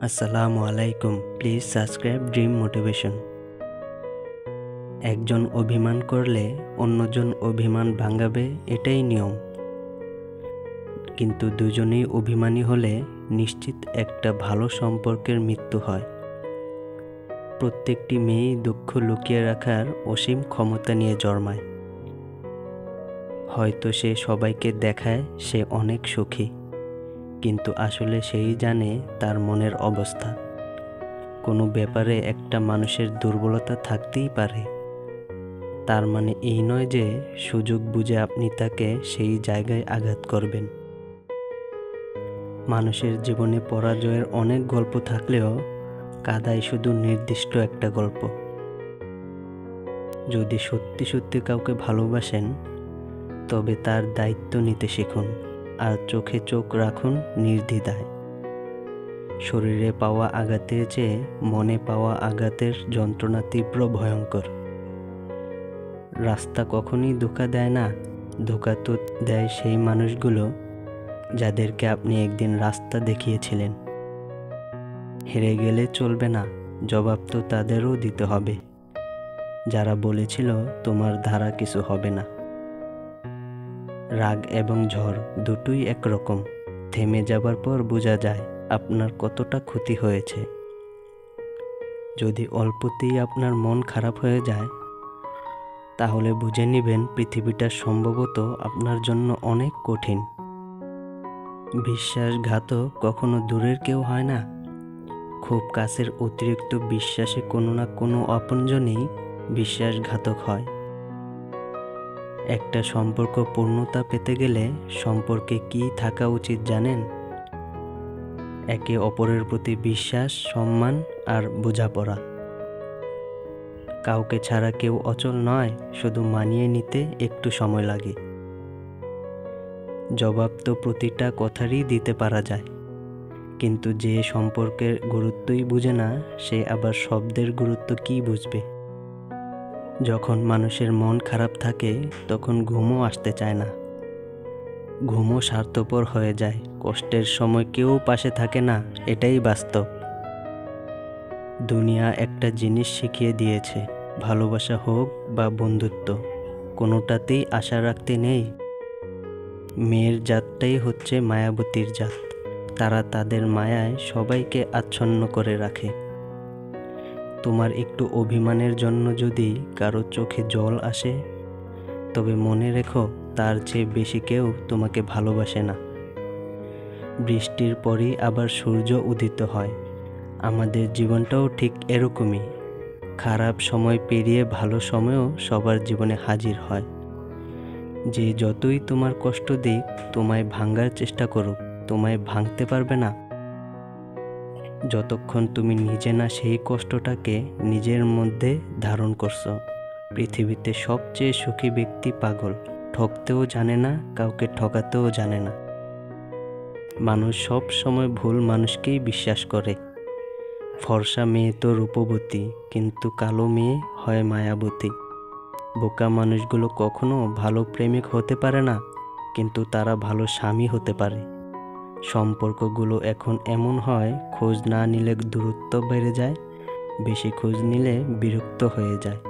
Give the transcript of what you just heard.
আসসালামু আলাইকুম। Please subscribe dream motivation একজন অভিমান করলে অন্যজন অভিমান ভাঙাবে, এটাই নিয়ম। কিন্তু দুজনেই অভিমানী হলে নিশ্চিত একটা ভালো সম্পর্কের মৃত্যু হয়। প্রত্যেকটি মেয়েই দুঃখ লুকিয়ে রাখার অসীম ক্ষমতা নিয়ে জন্মায়। হয়তো সে সবাইকে দেখায়, সে অনেক সুখী। কিন্তু আসলে সেই জানে তার মনের অবস্থা। কোনো ব্যাপারে একটা মানুষের দুর্বলতা থাকতেই পারে। তার মানে এই নয় যে সুযোগ বুঝে আপনি তাকে সেই জায়গায় আঘাত করবেন। মানুষের জীবনে পরাজয়ের অনেক গল্প থাকলেও কাদায় শুধু নির্দিষ্ট একটা গল্প। যদি সত্যি সত্যি কাউকে ভালোবাসেন, তবে তার দায়িত্ব নিতে শিখুন। আর চোখে চোখ রাখুন নির্দ্বিধায়। শরীরে পাওয়া আঘাতের চেয়ে মনে পাওয়া আঘাতের যন্ত্রণা তীব্র ভয়ঙ্কর। রাস্তা কখনই ধোকা দেয় না, ধোকা তো দেয় সেই মানুষগুলো যাদেরকে আপনি একদিন রাস্তা দেখিয়েছিলেন। হেরে গেলে চলবে না, জবাব তো তাদেরও দিতে হবে। যারা বলেছিল, তোমার ধারা কিছু হবে না। রাগ এবং ঝড় দুটোই একরকম। থেমে যাবার পর বোঝা যায় আপনার কতটা ক্ষতি হয়েছে। যদি অল্পতেই আপনার মন খারাপ হয়ে যায়, তাহলে বুঝে নেবেন পৃথিবীটা সম্ভবত আপনার জন্য অনেক কঠিন। বিশ্বাসঘাতক কখনো দূরের কেউ হয় না। খুব কাছের অতিরিক্ত বিশ্বাসে কোনো না কোনো আপনজনই বিশ্বাসঘাতক হয়। একটা সম্পর্ক পূর্ণতা পেতে গেলে সম্পর্কে কি থাকা উচিত জানেন? একে অপরের প্রতি বিশ্বাস, সম্মান আর বোঝাপড়া। কাউকে ছাড়া কেউ অচল নয়, শুধু মানিয়ে নিতে একটু সময় লাগে। জবাব তো প্রতিটা কথারই দিতে পারা যায়। কিন্তু যে সম্পর্কের গুরুত্বই বুঝে না, সে আবার শব্দের গুরুত্ব কি বুঝবে? যখন মানুষের মন খারাপ থাকে, তখন ঘুমও আসতে চায় না। ঘুমও স্বার্থপর হয়ে যায়, কষ্টের সময় কেউ পাশে থাকে না, এটাই বাস্তব। দুনিয়া একটা জিনিস শিখিয়ে দিয়েছে, ভালোবাসা হোক বা বন্ধুত্ব, কোনোটাতেই আশা রাখতে নেই। মেয়ের জাতটাই হচ্ছে মায়াবতীর জাত, তারা তাদের মায়ায় সবাইকে আচ্ছন্ন করে রাখে। তোমার একটু অভিমানের জন্য যদি কারও চোখে জল আসে, তবে মনে রেখো তার চেয়ে বেশি কেউ তোমাকে ভালোবাসে না। বৃষ্টির পরই আবার সূর্য উদিত হয়। আমাদের জীবনটাও ঠিক এরকমই। খারাপ সময় পেরিয়ে ভালো সময়ও সবার জীবনে হাজির হয়। যে যতই তোমার কষ্ট দিক, তোমায় ভাঙ্গার চেষ্টা করুক, তোমায় ভাঙতে পারবে না। যতক্ষণ তুমি নিজে না সেই কষ্টটাকে নিজের মধ্যে ধারণ করছ। পৃথিবীতে সবচেয়ে সুখী ব্যক্তি পাগল। ঠকতেও জানে না, কাউকে ঠকাতেও জানে না। মানুষ সব সময় ভুল মানুষকেই বিশ্বাস করে। ফর্সা মেয়ে তো রূপবতী, কিন্তু কালো মেয়ে হয় মায়াবতী। বোকা মানুষগুলো কখনো ভালো প্রেমিক হতে পারে না, কিন্তু তারা ভালো স্বামী হতে পারে। সম্পর্কগুলো এখন এমন হয়, খোঁজ না নিলে দূরত্ব বেড়ে যায়, বেশি খোঁজ নিলে বিরক্ত হয়ে যায়।